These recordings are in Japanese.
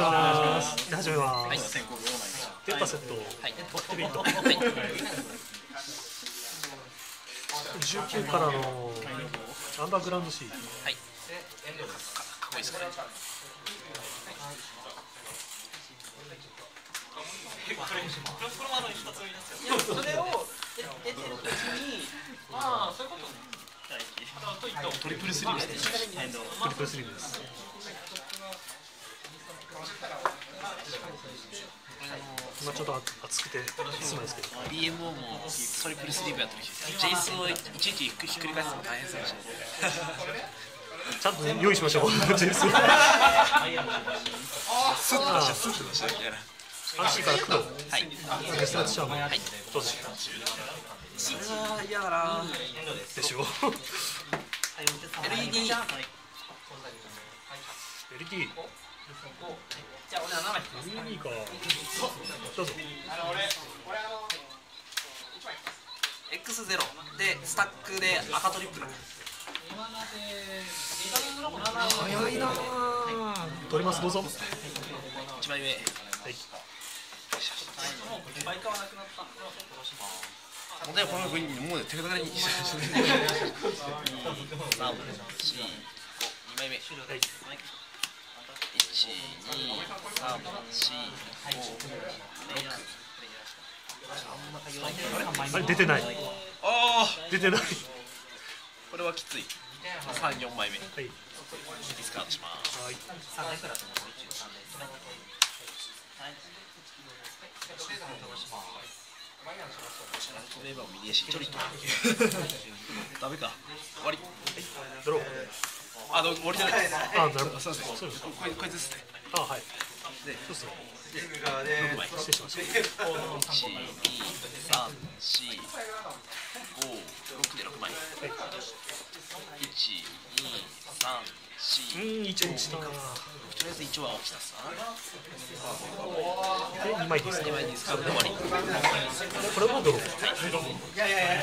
します。始めまはい、す。先行どうなんですか。デッタセット、はい。ティベート。はい。19からのアンダーグラウンドシー。はい。かっこいいですね。それを出てる時にああそういうことねトリプルスリーですね。トリプルスリーブです。今ちょっと暑くてすまいですけど。BMO もトリプルスリーブやってるし、ジェイスをいちいちひっくり返すの大変そうだし。ちゃんとね用意しましょう。ジェイス。スッと出して、スッと出してみたいな。から黒。はい。レスラッシャーマン。はい。どうぞ。嫌だな。でしょう。LED。じゃあ。どうぞ。X ゼロでスタックで赤トリプル。早いなあ。取りますどうぞ。一枚目。はい。本当にこの国にもう手堅に。三、四、五、二枚目。はい。一、二、三、四、五、六。あれ出てない。ああ、出てない。これはきつい。三、四枚目。デはい。ィスカードします。はい。トレーバーも右足ちょりと。ダメか。終わり。ドロー。あ、の終わりじゃないです。あ、なるほど。すみません。そうですか。これこいつですね。あ、はい。で、そうですね。六枚。失礼しました。一、二、三、四、五、六で六枚。一、二、三、四。うーん、一応落ちたな。とりあえず一応は落ちたっすな。で、二枚ですか。二枚で終わり。これもドロー。辛いな。いや、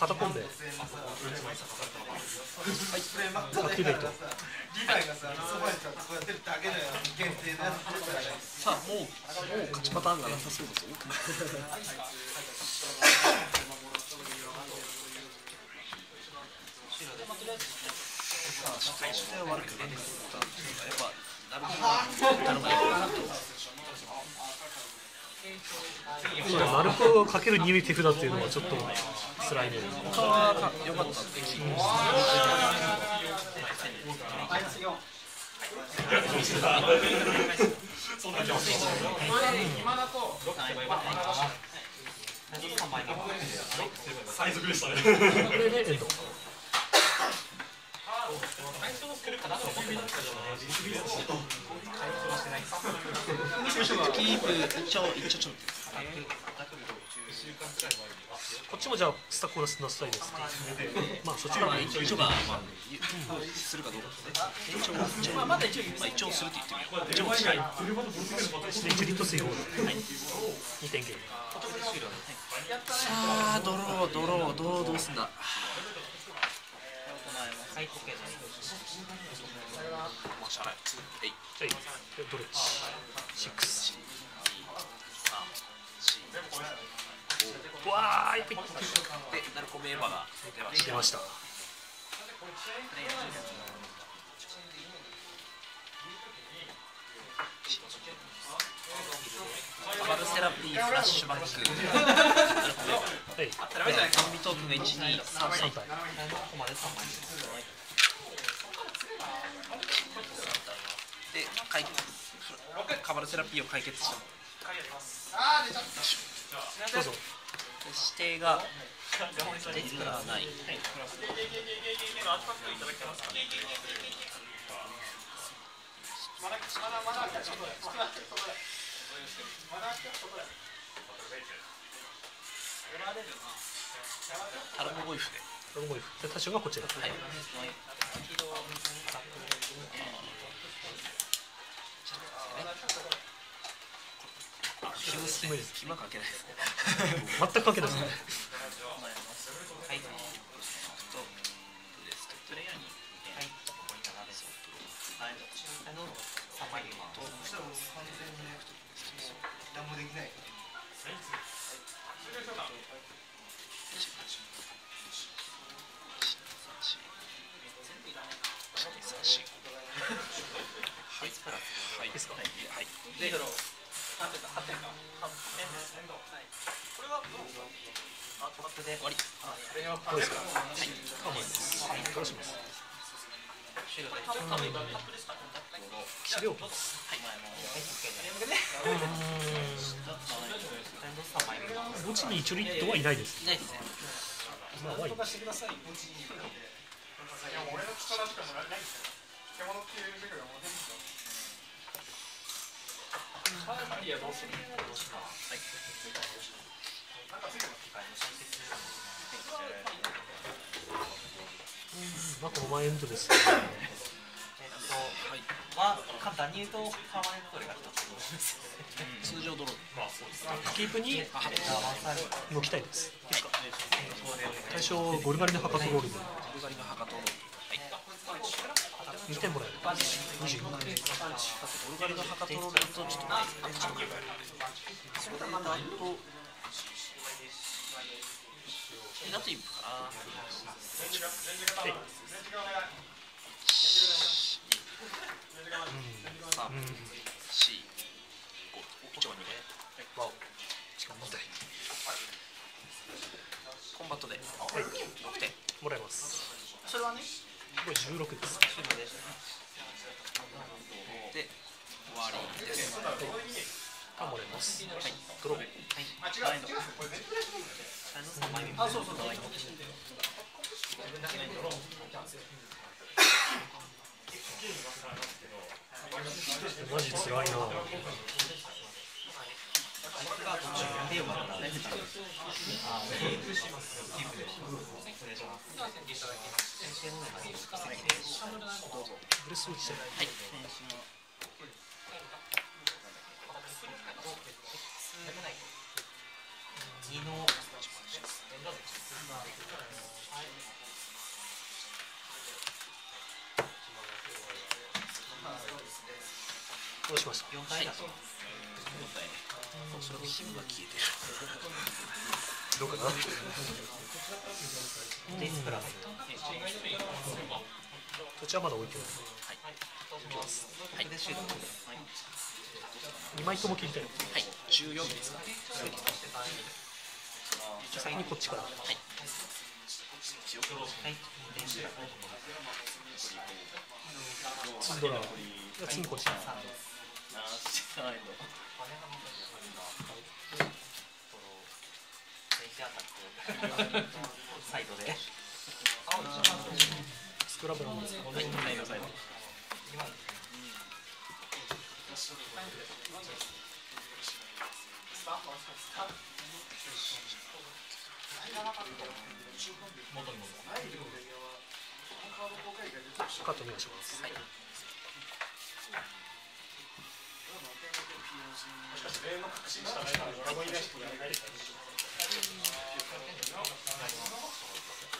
肩込んで。はい。アクティベート。さあ、もう、もう勝ちパターンがなさそうですよ。最初は悪くなかったんですが、やっぱ、なるほど、なるほど。そうマルコをかける二手札っていうのはちょっと辛いね。他は良かった最初の来るかなと思って聞いてます。これでエンド。キープ、一応、一応ちょっと。こっちもじゃあスタックを出すなさいです。まあそっちからもいい。一応が、まあ、するかどうかですね。一応、まあ、まだ一応、まあ、一応するって言ってみよう。一応、しない。で一リット水砲で二点ゲーム。さあ、ドロー、ドロー、ドロどうすんだ。まあ、しゃあない。えい。じゃあいい。でドレッジ。シックス。わーいっぱいで、ナルコメーバーが出ました。出ました。バルセラピー、フラッシュバック。はい。アンビトークンが1、2、3、三3体。で、解カバルセラピーを解決した。どうぞ。指定が出てからない。タルモゴイフで。ロンゴイフ。で多少がこちら。はい。暇かけないです 全く関係ないですね。どうですかどうします終了でタップタップですか岸亮ですはい。うーん墓地にチョリットはいないですないですねまあワイン俺の力しかもらない獣っていう授業もないんですよなんかまあこの前エンドですねえっとはいまあ簡単に言うとパーマネントどれが一つ通常ドローキープにあ合わさる動きたいです対象ゴルガリの墓とロールでブルガリの墓と2点もらえる22ボルガリの墓とロールとちょっとねそれだとえなんていうかな三うん四五一応二でわおしかも2体コンバットではい六点もらえます。それはね？これ16です終了です。で終わりです。がもらえます。はい。ドロー。はいあの3枚目あそうそうそう。マジ辛いなはいどうしました？4体だ。とおそらくヒムが消えてるどうかなデイスプラス土地はまだ置いてないはいで終了2枚とも切りた？いはい14ですかねじゃあ先にこっちから。はい。デイスプラスツンドラ次こっちサイドでスクラブランですはい。はい。サイドカットお願いします。はい。じ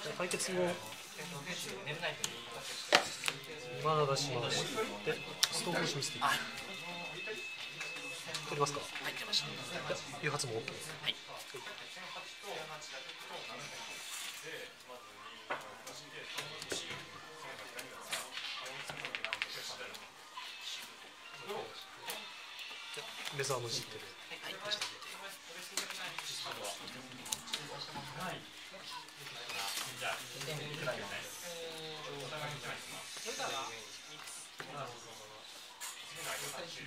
ゃあ解決後今出ししてストーブを示していい取りますか？はい出ました誘発も OK はいレザーの実手ではいこちらでえっと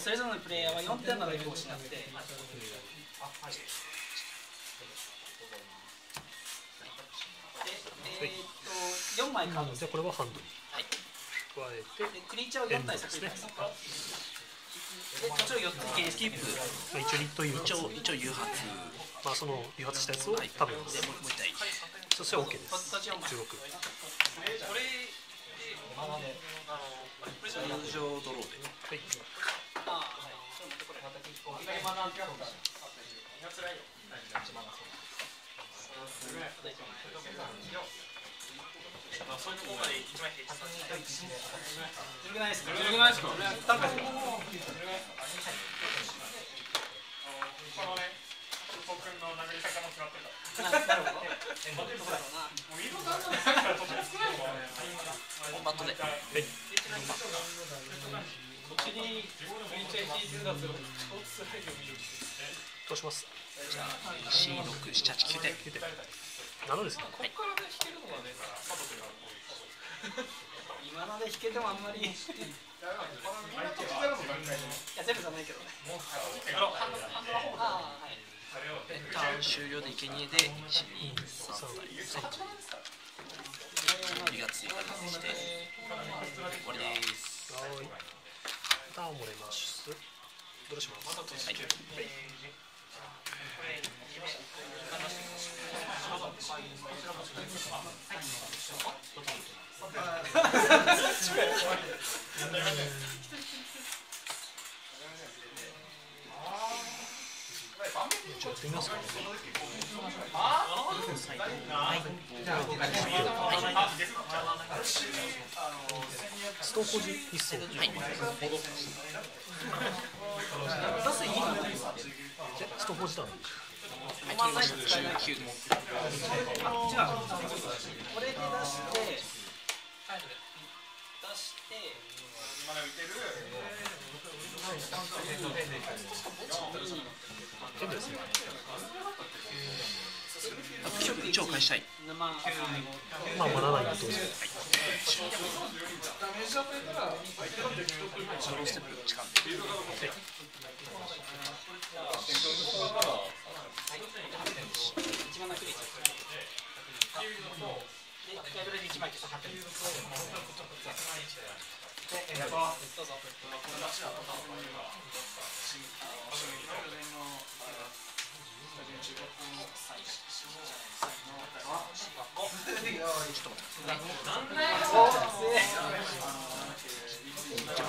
それぞれのプレイヤーは4点のレベルを失ってえーっと4枚カード。じゃこれはハンド。にはい加えてでクリーチャーを4体先にですねでもちろん4つゲースキープまあ、一応リット誘発一応一応誘発まあその誘発したやつを食べますでもうもう一体そして OK です。立ち4枚16これで通常ドローではい。これま殴り方も決まってるから。なるほど。どこだろうなもう移動さんのさっきからないもんね。ではい。こっちにフリーチャー引いてるんだったら超辛いよ見るどうします？じゃあ46789点9点7ですねこっからね弾けるのがね今ので弾けてもあんまりいいや、全部じゃないけどねああはいでターン終了で生贄で123対2が追加でして終わりですはーいターンもれますどうしますはい。ちょっとやってみますかねストーン工事一戦はいストーン工事ターンはい取りました19ですじゃあこれで出して出して今浮いてる。エンドですね1を返したい。まあまあ学ばない。んで当然ソロステップ時間で一番楽でいいですでテーブルで一枚消さはってるどうぞでも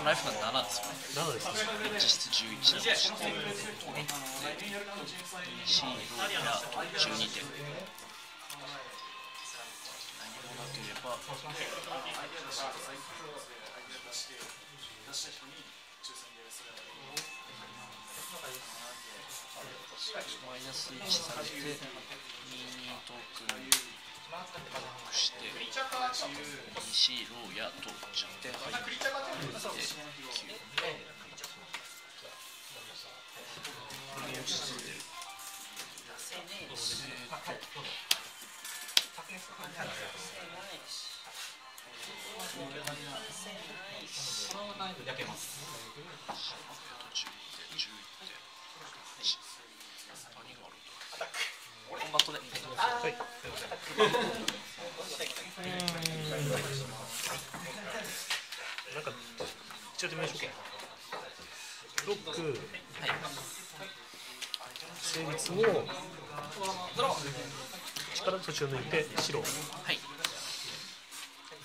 ライフが7ですよね7です実質11だとして、C が12点何もなければマイナス1されて22トークンして2シールをやと10点入って9これも進んでる途中で11点8何があるん。だコンバットではいなん。か一応やってみましょうかロックはい成立を力途中抜いて白はい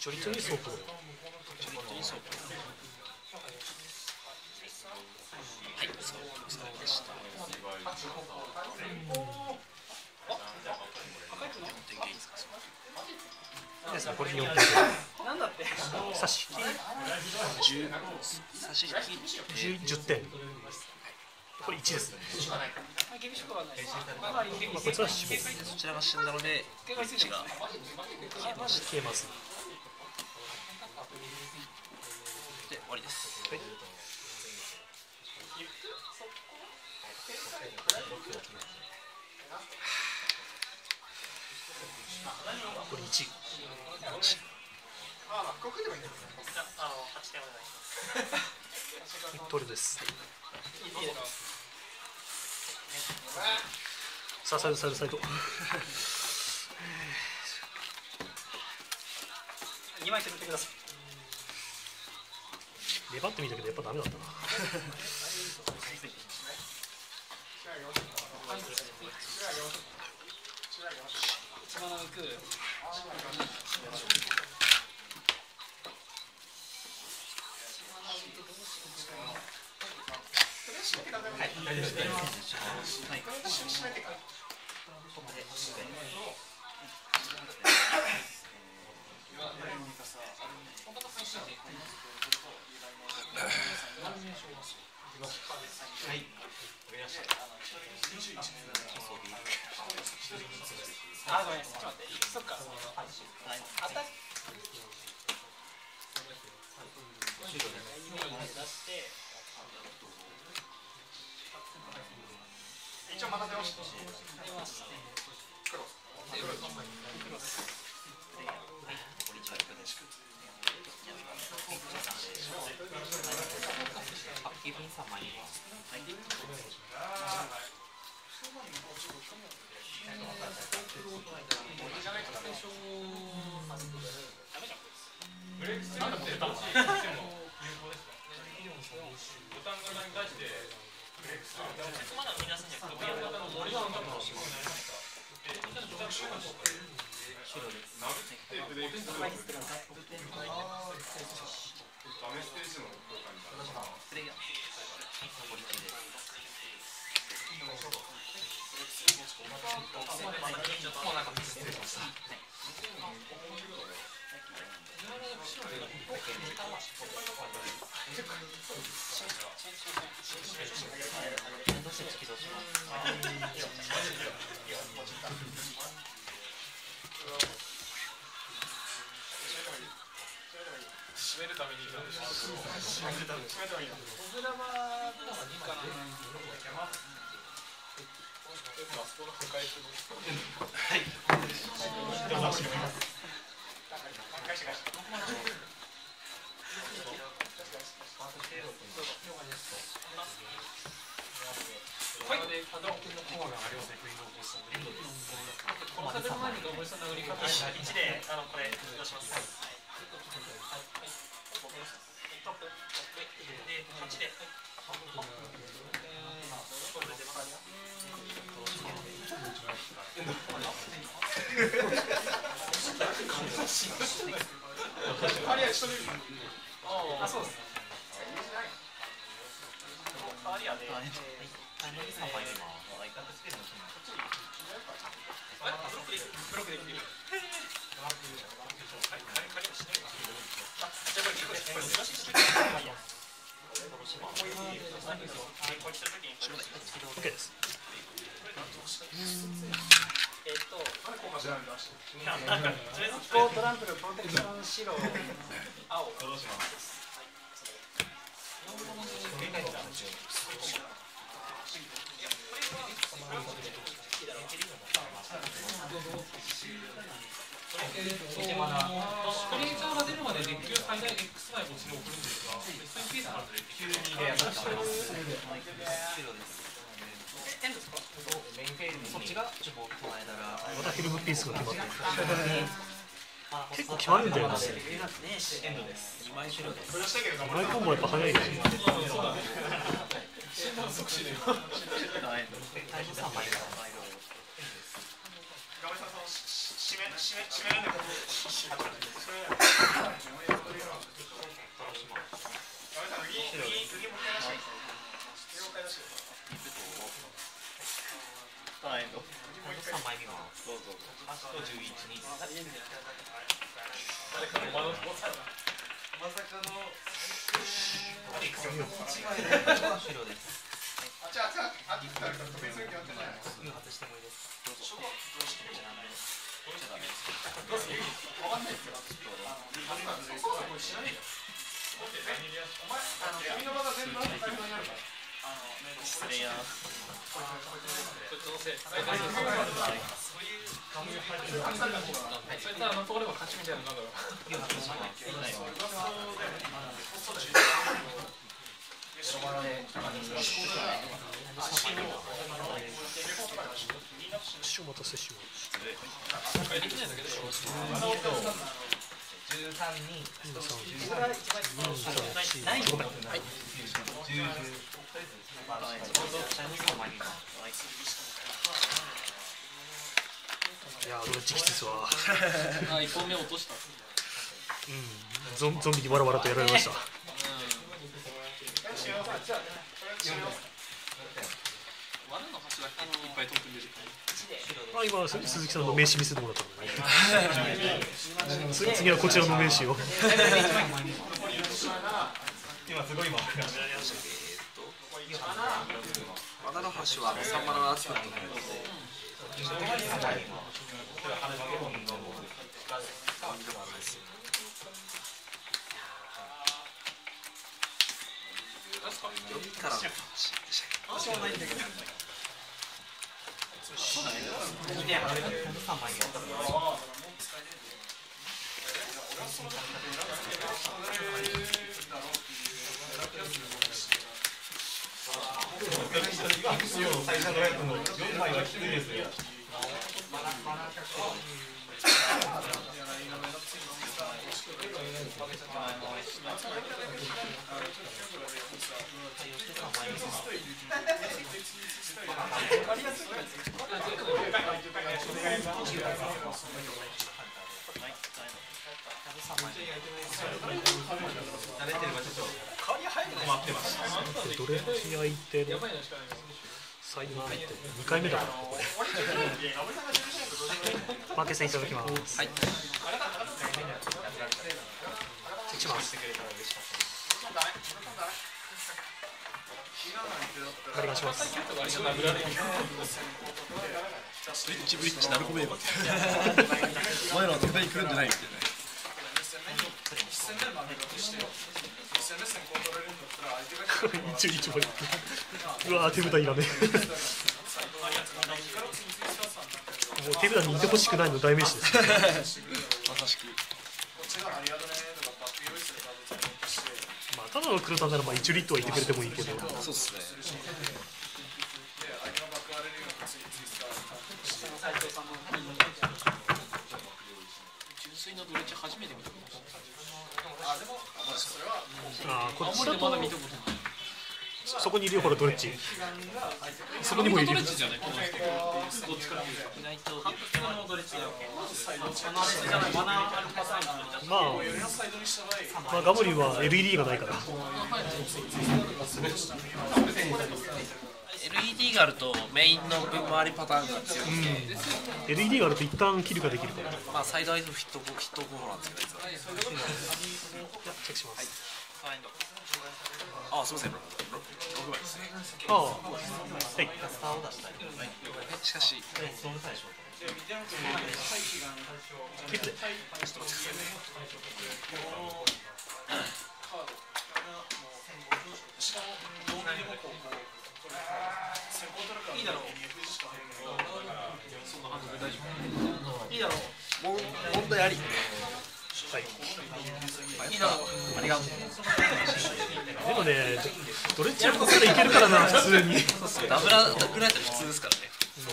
ジョリットにソですねこれで4点なんだって差し引10差し引きき 10, 点これ1ですね厳しくはないまあこいつは死亡そちらが死んだので結構ついて1が消えました消えますで終わりですはいこれ1あ、福岡でもいいんだよ。あの8点お願いしますトルです。さあサイドサイドサイド2枚削ってください。粘ってみたけどやっぱダメだったな 魚が。はい。一番浮くあごめんちょっと待ってそっかあた出して一応また出ましたすかボタン型に対してブレークスルーそこまではみんなすんじゃなくてボタン型の森さんだ。としますえ、みんなボタンシュートして白です殴ってブレークスルーダメステー。ジの効果になるプレイヤーポリチですもうなんか失礼しましたエンドスイッチ起動します締めるために締めた締めために小倉はどうい。いかなあそこの破壊するこの風の前に登りそうな売り方しない1であのこれ起動しますトップで8でこれで出ますあそうです。変わりやではいタイムリー3枚目ははいガッツスペースのします。あれブロックできるブロックできる OK ですえっといやなんかとりあえずこうトランプルプロテクション白青クリエイターが出るまでデッキを最大 X 枚こちに送るんですが SMP さんからデッキに白ですエンドですかそっちがちょっと唱えたらまたフィルムピースが決まってる結構決まるんだよ。なエンドです2枚白ですマイコンボやっぱ早いねタイム3枚がガメさんその締め締め締めるんだけどそれガメさん右右右もう一回出して右もう一回出してタイム3枚目はどうぞあと11に誰かの間の誤差だまさかの白ですあじゃあじゃああっちから特別に決まってない。すぐ外してもいいですどうぞちみたいなのなんだろう9外しますしお待たせしましたできないやー俺直筆はあ一本目落とした。うん。ゾンゾンビにわらわらとやられました。いっぱい取ってんでるあ今鈴木さんの名刺見せてもらったので。つ次はこちらの名刺を。バナナ橋はサンマの集まったので。読みからの話でしたっけど最初のライブの4枚は低いです。れだけ焼いてる最後って2回目だからこれマーケさんいた。だきますはい。しますお願いしますブリッジブリッジなるこめえばお前らは絶対に来るんじゃないみたいな一応一応うわー手札いらね もう手札にいてほしくないの代名詞ですまさしく。まあただの黒田ならまあ一リットはいてくれてもいいけど。そうっすね。純粋なドレッジ初めて見たあーこっちだまだと見たことないそこにいるよほらドレッジそこにもいるよ。まあ、まあ、ガモリンは LED がないから。LED があるとメインの分回りパターンが強くて、LED があると一旦キルができるからまあサイドアイズヒットヒットゴーなんですけど。いつもチェックします、あすみません6枚ですねああはい。しかしキルでいいだろう。いいだろうも問題あり。はい。いいだろうありがとう。でもねドレッジはここからいけるからな普通に。ダブラぐらいだと普通ですからね。さ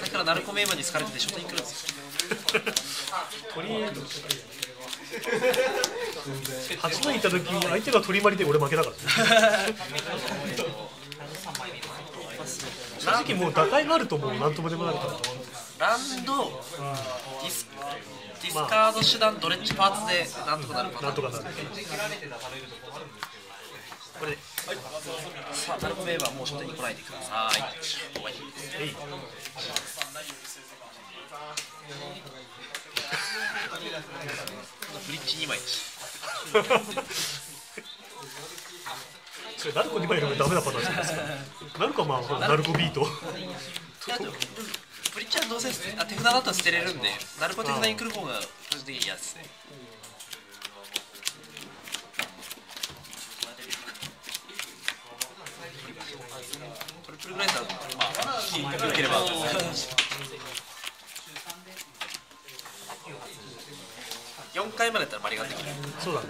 っきからナルコメーマンに疲れてて初手に来るんですよ。鳥8枚いた時相手が鳥まりで俺負けだからね。正直もう打開があるともう何ともでもなるから。ランドディスディスカード手段ドレッジパーツでなんとかなるパタとかなる。これでさあナルコメーマンもう初手に来ないでください。終わりえい。ブリッジ2枚ですそれナルコ2枚いるのダメなパターンじゃないですか。ナルコはまあナルコビート ブリッジはどうせあ手札だったら捨てれるんでナルコ手札に来る方が個人的に嫌ですねトリプルグライダーまあ良ければ4回までやったらマリガンできる、そうだね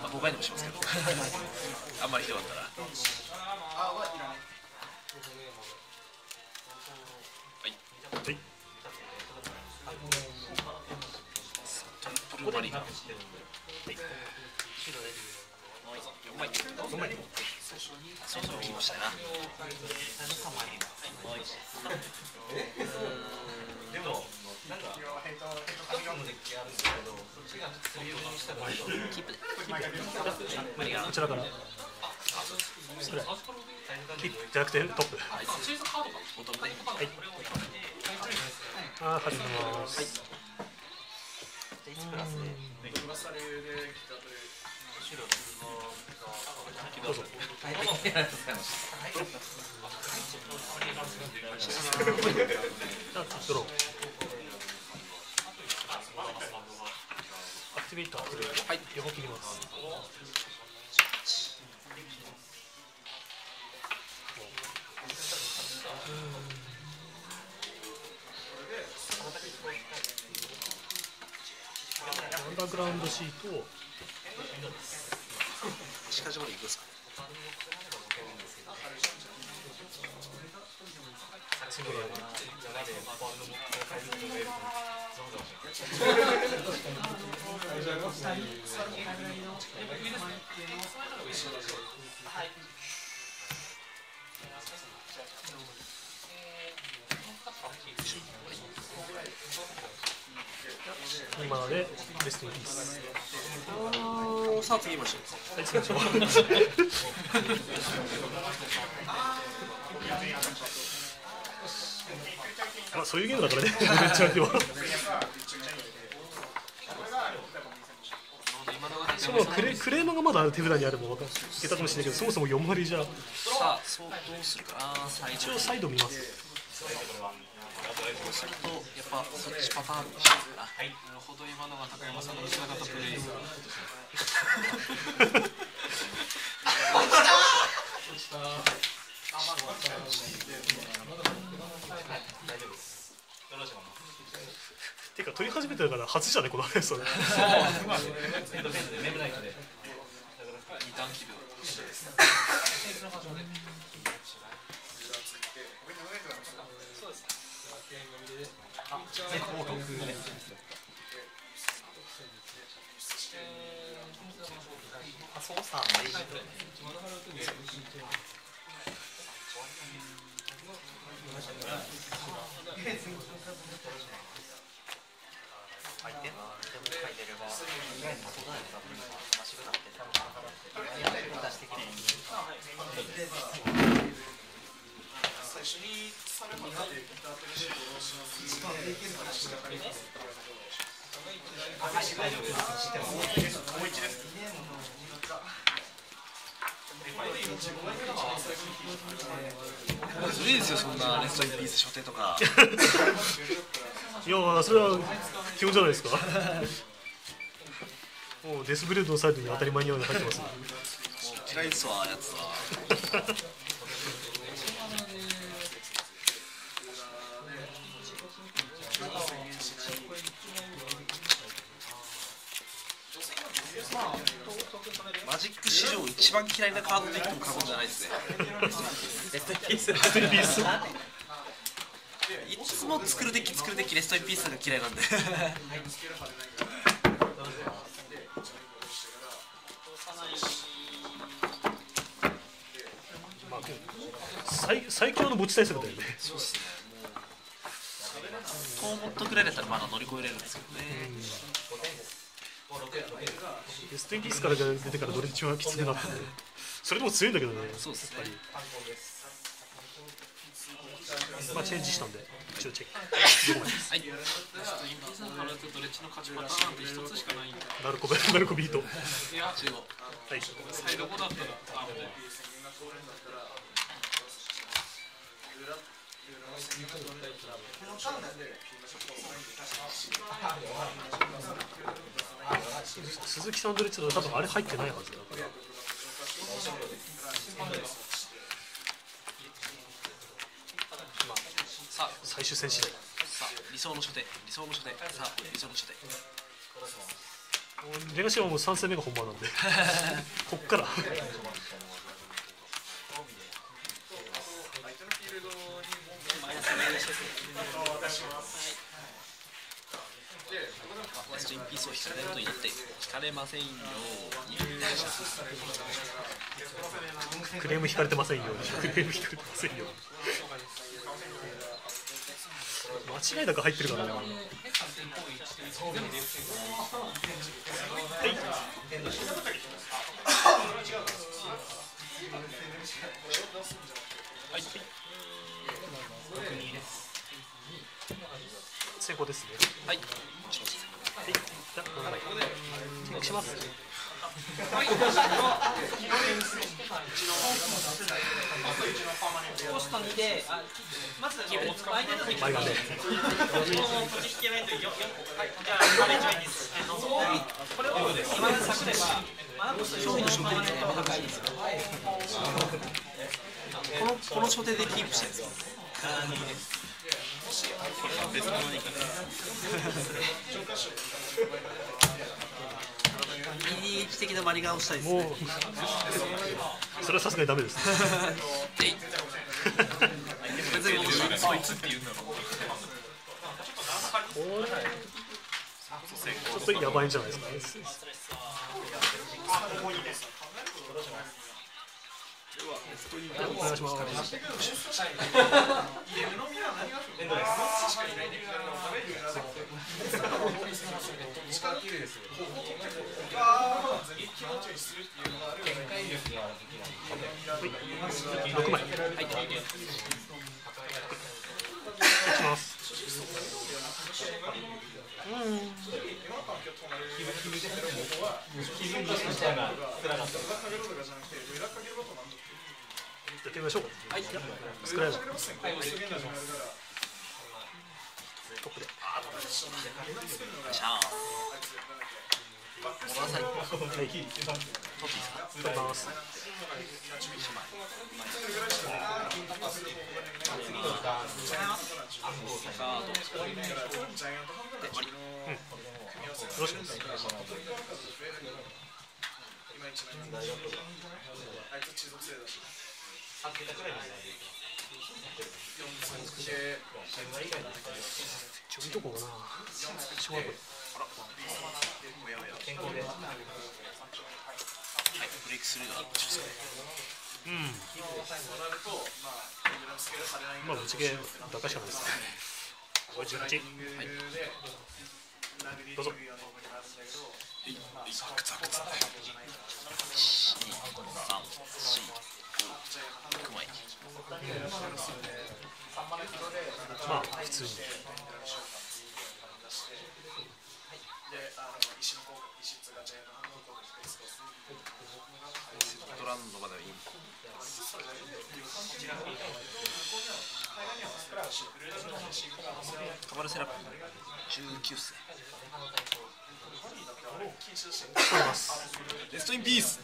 まあ、5回でもしますけどあんまりひどかったらトリプルマリガン4枚4枚そろそろ来ましたなキープでマリガンこちらからそれはキックじゃなくてトップはい。チーズカーはいあー始めますどうぞあドローアクティベーターはい。横切りますンダーグラウンドシートを。近場まで行くんですか？今でベストインピースさあ次ましょうはい次ましょうまあそういうゲームだからね。めっちゃ相手はそのクレクレームがまだ手札にあるものがい。けたかもしれないけどそもそも4割じゃさあそうどうするか一応サイド見ます。そうするとやっぱそっちパターンにしようかなるほど今のが高山さんの見せなかったプレイていうか取り始めてるから初じゃねこのそれ二段切るずるいですよそんなレインピース初手とか。いやそれは基本じゃないですか。もうデスブレードのサイドに当たり前に入ってますね。嫌いですわやつは マジック史上一番嫌いなカードと言っても過言じゃないですね。ステルピース。いつも作るデッキ作るデッキレストインピースが嫌いなんで。まあ最最強の墓地対策だよね。そうっすね。もうトーモットぐらいだったらまだ乗り越えれるんですけどねデステンピースから出てからどれ一番きつくなってそれで。も強いんだけどねそうっすね。やっぱりまあチェンジしたんで一応チェック。どこまでですはい。インピースの払うとどれっちの勝ちパターンって一つしかないんだナルコベナルコビート。いや中央はいサイド5だったらあの鈴木さんドレッチだと多分あれ入ってないはずださあ最終戦次第。さあ理想の初手。理想の初手。さあ理想の初手。レガシーはもう3戦目が本番なんでこっからレストインピースを引かれると言って引かれませんよ。クレーム引かれてませんよ。クレーム引かれてませんよ。間違いなく入ってるからな。はい。はい。先行ですねはいはいじゃあ7枚チェックしますコスト2で、あまず相手の時前がねこ引エレメント4個。はい、じゃあです。これを今の策では、マナコスト勝負のパーマネント高いですよ。このこの初手でキープしてるんですか？あのいいです。別かイニ的なマリガンをしたいですもうね。それはさすがにダメです別にそいつって言うんだろこれ。ちょっとやばいんじゃないですか。お願いします 6枚。はい。ますやってみましょうはい。スクライブトップでシャー戻らされはい取りますカードで終わりどうしますちょいとこかな小学校はいブレイクスルーがあるんですかうん。まあぶっちゃけバカしかないですね。58どうぞザクザクザクまあ普通にドランドまでいいカバルセラピ19っすねレストインピース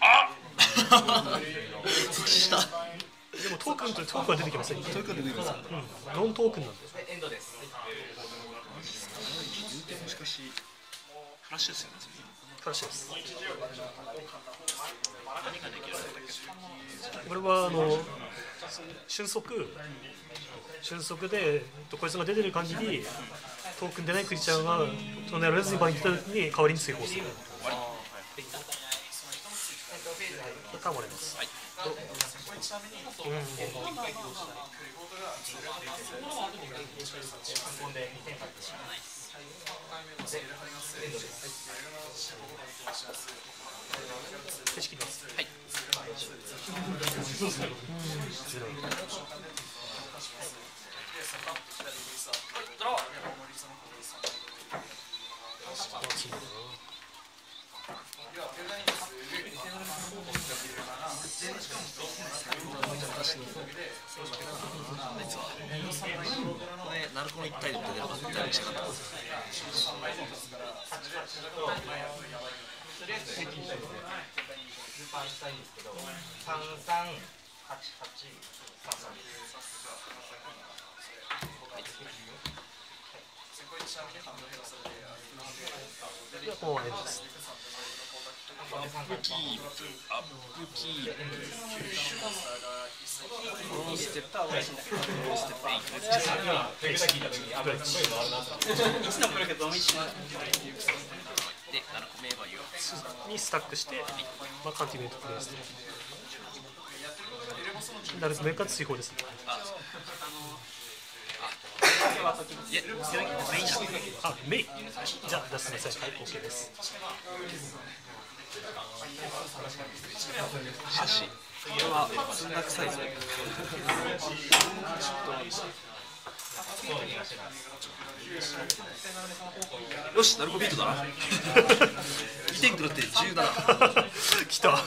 あでもトークンとトークンは出てきませんトークン出てきます。うんノントークンなんでもしかしフラッシュです。よねフラッシュです。これはあの瞬速瞬速でえっとこいつが出てる限りトークン出ないクリーチャーが隣のレズに場に来た時に代わりに追放する。ターンもらいます、うん手仕切りますはいこれナルコの一体でも出てなかったりしなかったですではいまエンドですアップキープアップキープローステップローステップエイト1のプロケットを1のでナルコ名馬ユにスタックして、まあ、カンティメントプレイスなるべく追放ですねあメイじゃあじゃあすみませんはい OK です。しかしこれは積んだくさいぞよしナルコビートだ2点食らって17来た。は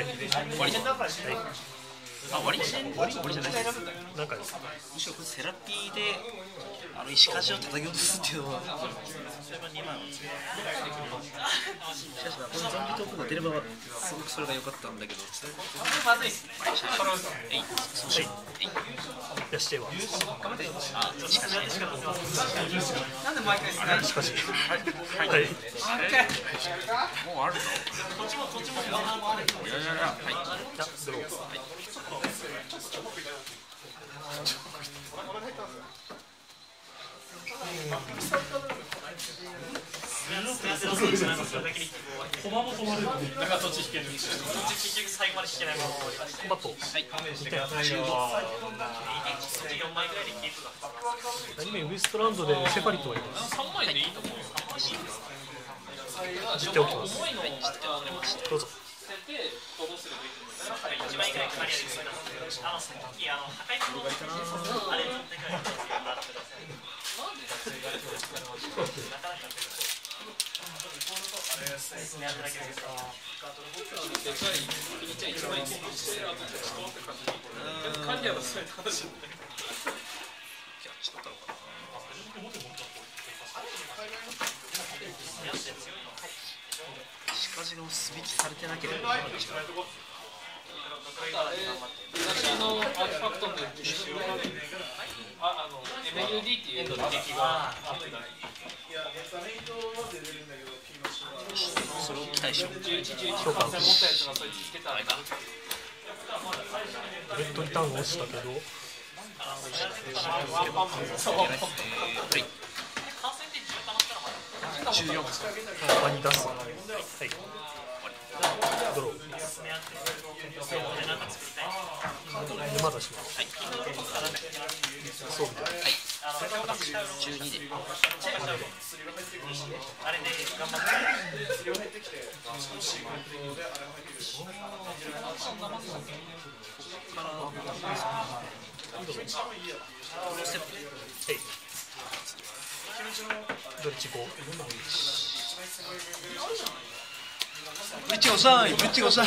い。終わりあ割り終わり終わりじゃないなんかです。むしろこれセラピーであの石鍛冶を叩き落とすっていうのは。しかしこのゾンビトークが出ればすごくそれが良かったんだけどやし。てはなんで毎回少ない。しかしはい。もうあるのこっちもこっちもい。やい。やい。やはい。じゃあドローコマも止まるだからそっち引ける結局最後まで引けないまま終わりましたコンバットはい。そっち4枚ぐらいでキープがアニメウエストランドでセファリットがいます3枚でいいと思う知っておきますどうぞ1枚ぐらいかかりやすいあのさっきあの破壊のあれなかなかやってだけだけどキャッチ取ったのかな石鍛冶が素引きされてなければ今の一番昔のアーティファクトの実習ああの MUD っていう劇がそれを期待しよう11、11の感染持ったやつが。そいつつけたんだレッドリターン落ちたけど。はい。14場に出すはい。ドローでまだしますそうみたい12であれで頑張ってはいどっちこブリッジが遅いブリッジが遅い。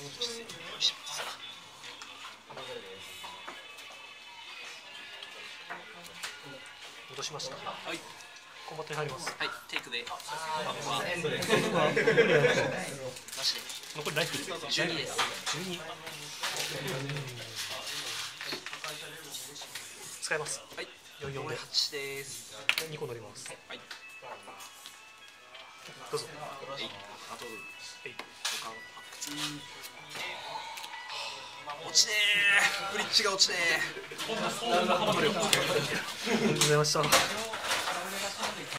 戻しました。はい。コンバットに入ります。はい。テイクで。パンはなしで残りライフ12です。12使います。はい。44で。8です。2個乗ります。はい。どうぞ。えい。あと。はい。他落ちねーブリッジが落ちねーありがとうございました